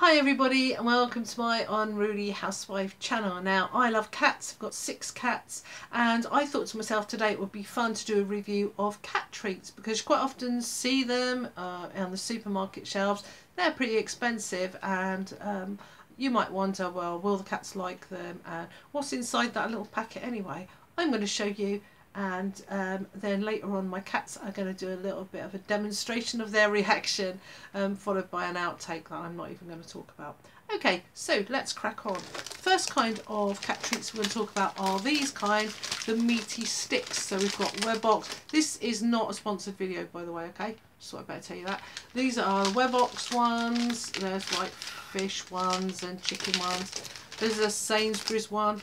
Hi everybody and welcome to my Unruly Housewife channel. Now I love cats, I've got six cats and I thought to myself today it would be fun to do a review of cat treats because you quite often see them uh, on the supermarket shelves. They're pretty expensive and um, you might wonder well will the cats like them and what's inside that little packet anyway. I'm going to show you and um, then later on my cats are going to do a little bit of a demonstration of their reaction um, followed by an outtake that I'm not even going to talk about. Okay, so let's crack on. First kind of cat treats we're going to talk about are these kind, the meaty sticks. So we've got Webbox. This is not a sponsored video, by the way, okay? Just thought I'd better tell you that. These are Webbox ones. There's like fish ones and chicken ones. There's a Sainsbury's one.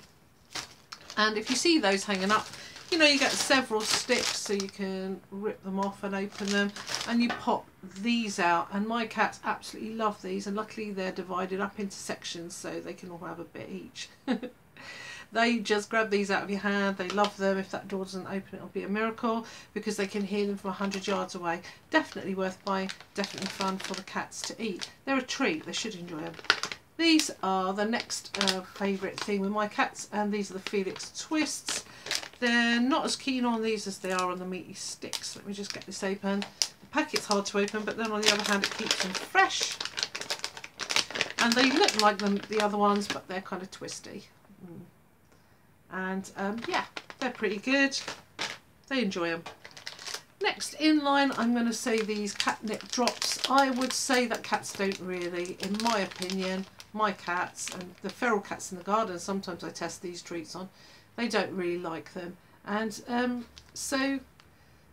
And if you see those hanging up, you know you get several sticks so you can rip them off and open them and you pop these out and my cats absolutely love these and luckily they're divided up into sections so they can all have a bit each. They just grab these out of your hand they love them. If that door doesn't open it'll be a miracle because they can hear them from 100 yards away. Definitely worth buying definitely fun for the cats to eat. They're a treat they should enjoy them these are the next uh, favourite thing with my cats and these are the Felix twists they're not as keen on these as they are on the meaty sticks. Let me just get this open. The packet's hard to open, but then on the other hand, it keeps them fresh. And they look like them, the other ones, but they're kind of twisty. Mm. And um, yeah, they're pretty good. They enjoy them. Next in line, I'm going to say these catnip drops. I would say that cats don't really, in my opinion, my cats and the feral cats in the garden, sometimes I test these treats on, they don't really like them. And um, so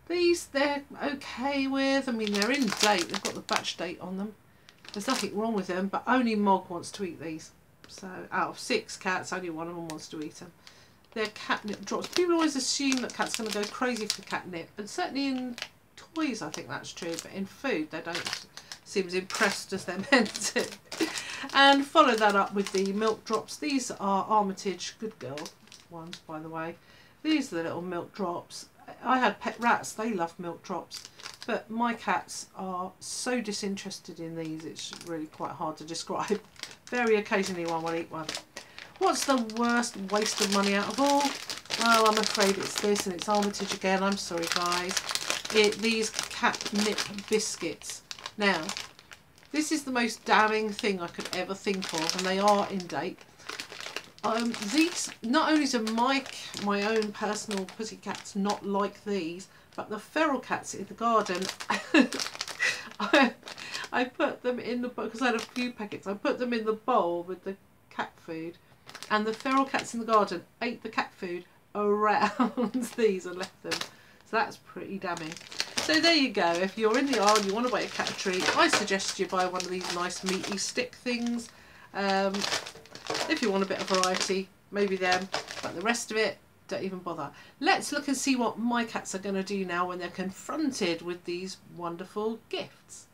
these they're okay with. I mean, they're in date. They've got the batch date on them. There's nothing wrong with them, but only Mog wants to eat these. So out of six cats, only one of them wants to eat them. They're catnip drops. People always assume that cats are going to go crazy for catnip, and certainly in toys I think that's true, but in food they don't seem as impressed as they're meant to. and follow that up with the milk drops. These are Armitage Good Girl ones, by the way. These are the little milk drops. I had pet rats, they love milk drops. But my cats are so disinterested in these, it's really quite hard to describe. Very occasionally one will eat one. What's the worst waste of money out of all? Well, I'm afraid it's this and it's Armitage again. I'm sorry, guys. It, these catnip biscuits. Now, this is the most damning thing I could ever think of, and they are in date. Um, these, not only do my, my own personal pussycats not like these, but the feral cats in the garden, I, I put them in the, because I had a few packets, I put them in the bowl with the cat food, and the feral cats in the garden ate the cat food around these and left them. So that's pretty damning. So there you go. If you're in the aisle and you want to buy a cat treat, I suggest you buy one of these nice meaty stick things. Um, if you want a bit of variety, maybe them, but the rest of it, don't even bother. Let's look and see what my cats are going to do now when they're confronted with these wonderful gifts.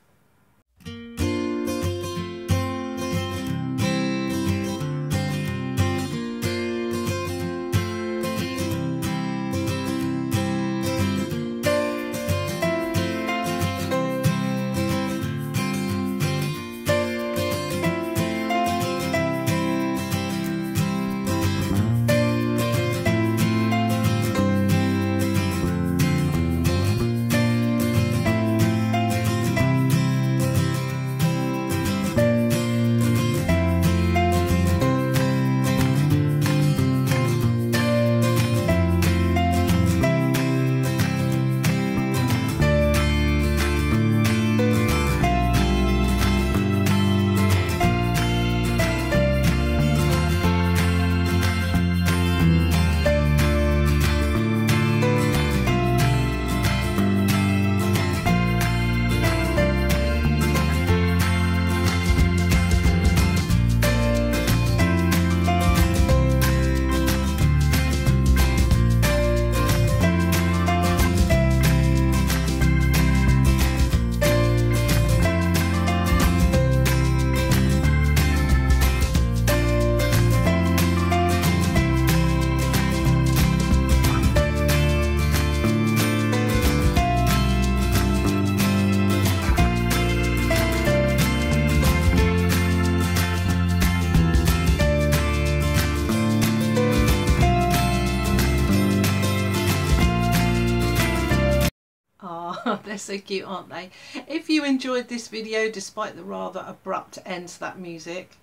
They're so cute, aren't they? If you enjoyed this video, despite the rather abrupt end to that music,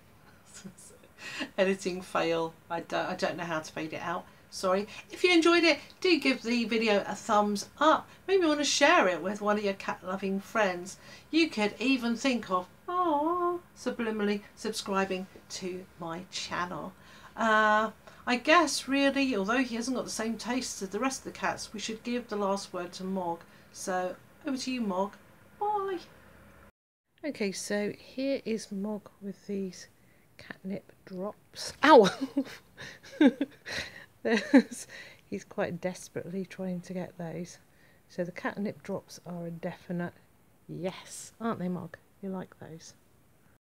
editing fail, I don't, I don't know how to fade it out. Sorry. If you enjoyed it, do give the video a thumbs up. Maybe you want to share it with one of your cat loving friends. You could even think of, oh, subliminally subscribing to my channel. Uh, I guess really, although he hasn't got the same taste as the rest of the cats, we should give the last word to Mog. So over to you, Mog. Bye. Okay, so here is Mog with these catnip drops. Ow! he's quite desperately trying to get those. So the catnip drops are a definite yes, aren't they, Mog? You like those?